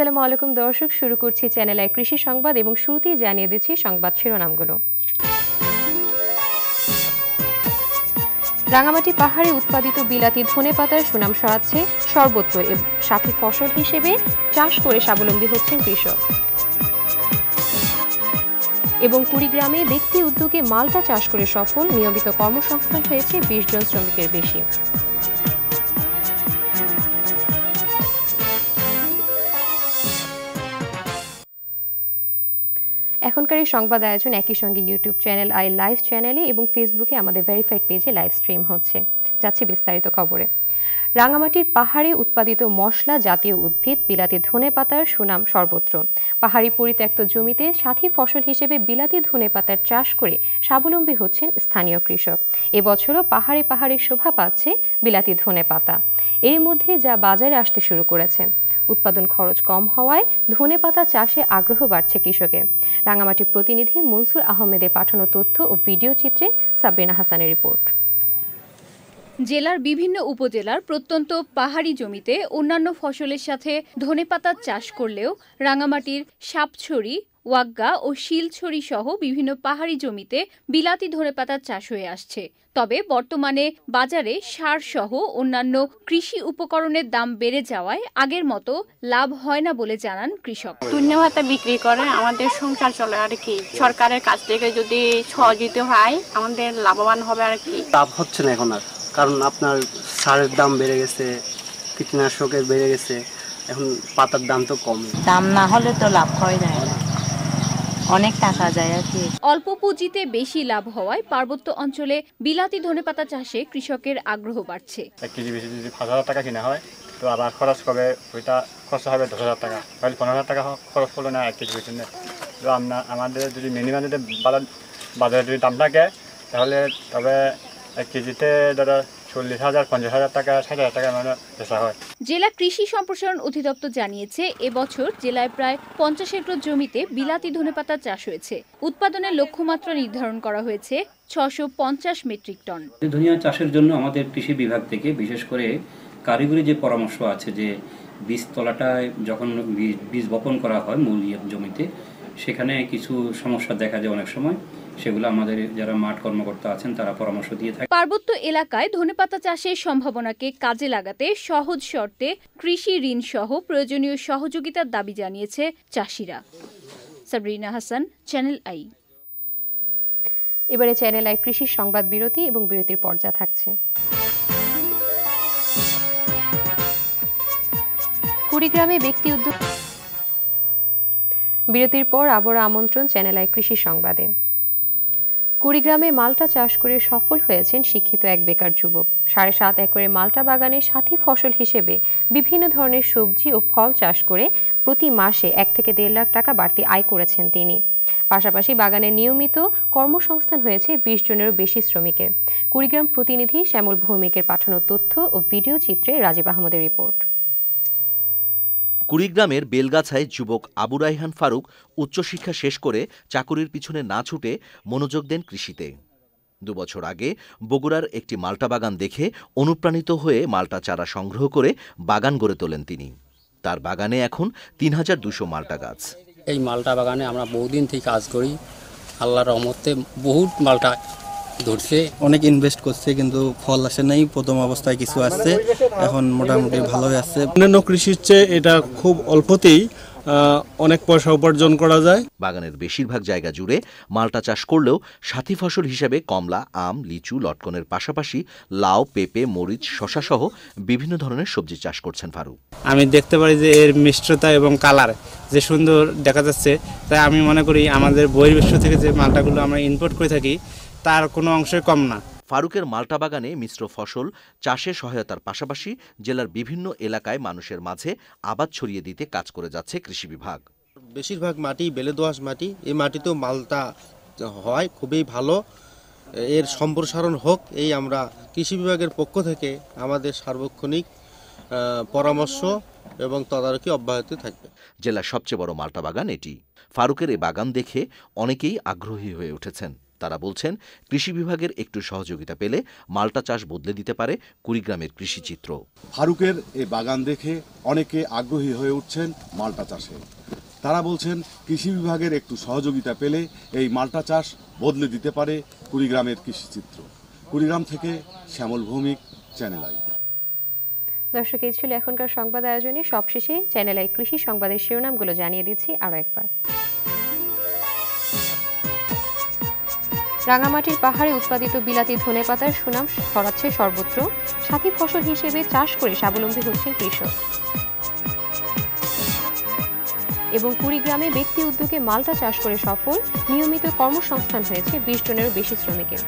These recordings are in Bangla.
আসসালামু আলাইকুম দর্শক, শুরু করছি চ্যানেল আই কৃষি সংবাদ এবং শুরুতেই জানিয়ে দিচ্ছি সংবাদ শিরোনামগুলো। রাঙামাটি পাহাড়ে উৎপাদিত বিলাতি ধনে পাতার সুনাম সরাচ্ছে সর্বত্র সাথী ফসল হিসেবে চাষ করে স্বাবলম্বী হচ্ছেন কৃষক। এবং কুড়িগ্রামে ব্যক্তি উদ্যোগে মালটা চাষ করে সফল নিয়মিত কর্মসংস্থান হয়েছে বিশ জন শ্রমিকের বেশি। এখনকার এই সংবাদ আয়োজন একই সঙ্গে ইউটিউব চ্যানেল, আই লাইভ চ্যানেলে এবং ফেসবুকে আমাদের ভেরিফাইড পেজে লাইভ স্ট্রিম হচ্ছে। যাচ্ছে বিস্তারিত খবরে। রাঙামাটির পাহাড়ে উৎপাদিত মশলা জাতীয় উদ্ভিদ, বিলাতি ধনে পাতার সুনাম সর্বত্র। পাহাড়ি পরিত্যক্ত জমিতে সাথী ফসল হিসেবে বিলাতি ধনে পাতার চাষ করে স্বাবলম্বী হচ্ছেন স্থানীয় কৃষক। এবছরও পাহাড়ে পাহাড়ে শোভা পাচ্ছে বিলাতি ধনে পাতা। এর মধ্যে যা বাজারে আসতে শুরু করেছে। উৎপাদন খরচ কম হওয়ায় ধনে পাতা চাষে আগ্রহ বাড়ছে কৃষকের রাঙামাটি প্রতিনিধি মনসুর আহমেদের পাঠানো তথ্য ও ভিডিও চিত্রে সাবরিনা হাসানের রিপোর্ট। জেলার বিভিন্ন উপজেলার প্রত্যন্ত পাহাড়ি জমিতে অন্যান্য ফসলের সাথে ধনেপাতার চাষ করলেও রাঙামাটির সাপছড়ি ওয়াগ্গা ও শিলছড়ি সহ বিভিন্ন পাহাড়ি জমিতে বিলাতি ধনেপাতার চাষ হয়ে আসছে। তবে বর্তমানে বাজারে সার সহ অন্যান্য কৃষি উপকরণের দাম বেড়ে যাওয়ায় আগের মতো লাভ হয় না বলে জানান কৃষক। ভাতা বিক্রি করে আমাদের সংসার চলে আর কি। সরকারের কাছ থেকে যদি সহযোগিত হয় আমাদের লাভবান হবে আর কি। লাভ হচ্ছে না এখন আর। কারণ আপনার সারের দাম বেড়ে গেছে কীটনাশকের বেড়ে গেছে এখন পাতার দাম তো কম। দাম না হলে তো লাভ হয় না। অনেক টাকা যায় আর কি। অল্প পুঁজিতে বেশি লাভ হওয়ায় পার্বত্য অঞ্চলে বিলাতি ধনেপাতা চাষে কৃষকের আগ্রহ বাড়ছে। এক কেজি বেশি যদি পাঁচ হাজার টাকা কিনা হয় তো আবার খরচ করবে ওইটা খরচ হবে দশ হাজার টাকা। তাহলে পনেরো হাজার টাকা খরচ করল না এক কেজি বেশি তো আমরা আমাদের যদি মিনিমাম যদি বাজার বাজারে যদি দাম থাকে তাহলে তবে এক কেজিতে ধরো চল্লিশ হাজার পঞ্চাশ হাজার টাকা ষাট হাজার টাকা মানে হয়। জেলা কৃষি সম্প্রসারণ অধিদপ্তর জানিয়েছে এবছর জেলায় প্রায় পঞ্চাশ একর জমিতে বিলাতি ধনেপাতা চাষ হয়েছে। উৎপাদনের লক্ষ্যমাত্রা নির্ধারণ করা হয়েছে ছশো পঞ্চাশ মেট্রিক টন। ধনিয়া চাষের জন্য আমাদের কৃষি বিভাগ থেকে বিশেষ করে কারিগরি যে পরামর্শ আছে যে বীজতলাটায় যখন বীজ- বীজ বপন করা হয় মূল জমিতে সেখানে কিছু সমস্যা দেখা যায় অনেক সময়। সেগুলো আমাদের যারা মাঠ কর্মকর্তা আছেন তারা পরামর্শ দিয়ে থাকে পার্বত্য এলাকায় ধনেপাতা চাষের সম্ভাবনাকে কাজে লাগাতে সহজ শর্তে কৃষি ঋণ সহ প্রয়োজনীয় সহযোগিতার দাবি জানিয়েছে চাষিরা। সাবরিনা হাসান চ্যানেল আই এবারে চ্যানেল আই কৃষি সংবাদ বিরতি এবং বিরতির পর্যা থাকছে। কুড়িগ্রামে ব্যক্তি উদ্যোগ বিরতির পর আবারও আমন্ত্রণ চ্যানেল আই কৃষি সংবাদে। কুড়িগ্রামে মালটা চাষ করে সফল হয়েছেন শিক্ষিত এক বেকার যুবক। সাড়ে সাত একরে মালটা বাগানে সাথী ফসল হিসেবে বিভিন্ন ধরনের সবজি ও ফল চাষ করে প্রতি মাসে এক থেকে দেড় লাখ টাকা বাড়তি আয় করেছেন তিনি। পাশাপাশি বাগানে নিয়মিত কর্মসংস্থান হয়েছে বিশ জনেরও বেশি শ্রমিকের। কুড়িগ্রাম প্রতিনিধি শ্যামল ভৌমিকের পাঠানো তথ্য ও ভিডিও চিত্রে রাজীব আহমদের রিপোর্ট। কুড়িগ্রামের বেলগাছায় যুবক আবু রাইহান ফারুক উচ্চশিক্ষা শেষ করে চাকুরির পিছনে না ছুটে মনোযোগ দেন কৃষিতে। দুবছর আগে বগুড়ার একটি মাল্টা বাগান দেখে অনুপ্রাণিত হয়ে মাল্টা চারা সংগ্রহ করে বাগান গড়ে তোলেন তিনি। তার বাগানে এখন তিন হাজার দুশো মাল্টা গাছ। এই মালটা বাগানে আমরা বহুদিন থেকে কাজ করি। আল্লাহর রহমতে বহুত মালটা ধরছে। অনেক ইনভেস্ট করছে কিন্তু ফল আসে নাই। প্রথম অবস্থায় কিছু আসছে। এখন মোটামুটি ভালোই আসছে। অন্যান্য কৃষির চেয়ে এটা খুব অল্পতেই অনেক পয়সা উপার্জন করা যায়। বাগানের বেশিরভাগ জায়গা জুড়ে মালটা চাষ করলেও সাথী ফসল হিসেবে কমলা আম লিচু লটকনের পাশাপাশি লাউ পেঁপে মরিচ শশা সহ বিভিন্ন ধরনের সবজি চাষ করছেন ফারুক। আমি দেখতে পারি যে এর মিষ্টতা এবং কালার যে সুন্দর দেখা যাচ্ছে। তাই আমি মনে করি আমাদের বহির্বিশ্ব থেকে যে মালটাগুলো আমরা ইম্পোর্ট করে থাকি তার কোনো অংশই কম না। ফারুকের মাল্টা বাগানে মিশ্র ফসল চাষে সহায়তার পাশাপাশি জেলার বিভিন্ন এলাকায় মানুষের মাঝে আবাদ ছড়িয়ে দিতে কাজ করে যাচ্ছে কৃষি বিভাগ। বেশিরভাগ মাটি বেলে দোআঁশ মাটি এই মাটিতেও মালটা হয় খুবই ভালো। এর সম্প্রসারণ হোক এই আমরা কৃষি বিভাগের পক্ষ থেকে আমাদের সার্বক্ষণিক পরামর্শ এবং তদারকি অব্যাহত থাকবে। জেলার সবচেয়ে বড় মাল্টা বাগান এটি। ফারুকের এই বাগান দেখে অনেকেই আগ্রহী হয়ে উঠেছেন। তারা বলছেন কৃষি বিভাগের একটু সহযোগিতা পেলে মাল্টা চাষ বদলে দিতে পারে কুড়িগ্রামের কৃষিচিত্র। ফারুকের এই বাগান দেখে অনেকে আগ্রহী হয়ে উঠছেন মাল্টা চাষে। তারা বলছেন কৃষি বিভাগের একটু সহযোগিতা পেলে এই মাল্টা চাষ বদলে দিতে পারে কুড়িগ্রামের কৃষিচিত্র। কুড়িগ্রাম থেকে শ্যামল ভৌমিক চ্যানেল আই। দর্শক এই ছিল এখনকার সংবাদ আয়োজনে। সবশেষে চ্যানেল আই কৃষি সংবাদের শিরোনামগুলো জানিয়ে দিচ্ছি আরও একবার। রাঙামাটির পাহাড়ে উৎপাদিত বিলাতি ধনেপাতার সুনাম ছড়াচ্ছে সর্বত্র। সাথী ফসল হিসেবে চাষ করে স্বাবলম্বী হচ্ছেন কৃষক। এবং কুড়িগ্রামে ব্যক্তি উদ্যোগে মালটা চাষ করে সফল, নিয়মিত কর্মসংস্থান হয়েছে বিশ জনেরও বেশি শ্রমিকের।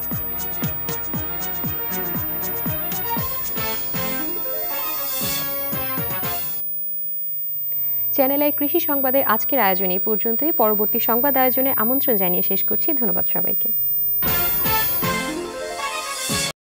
চ্যানেল আই কৃষি সংবাদের আজকের আয়োজনে এই পর্যন্তই। পরবর্তী সংবাদ আয়োজনে আমন্ত্রণ জানিয়ে শেষ করছি। ধন্যবাদ সবাইকে।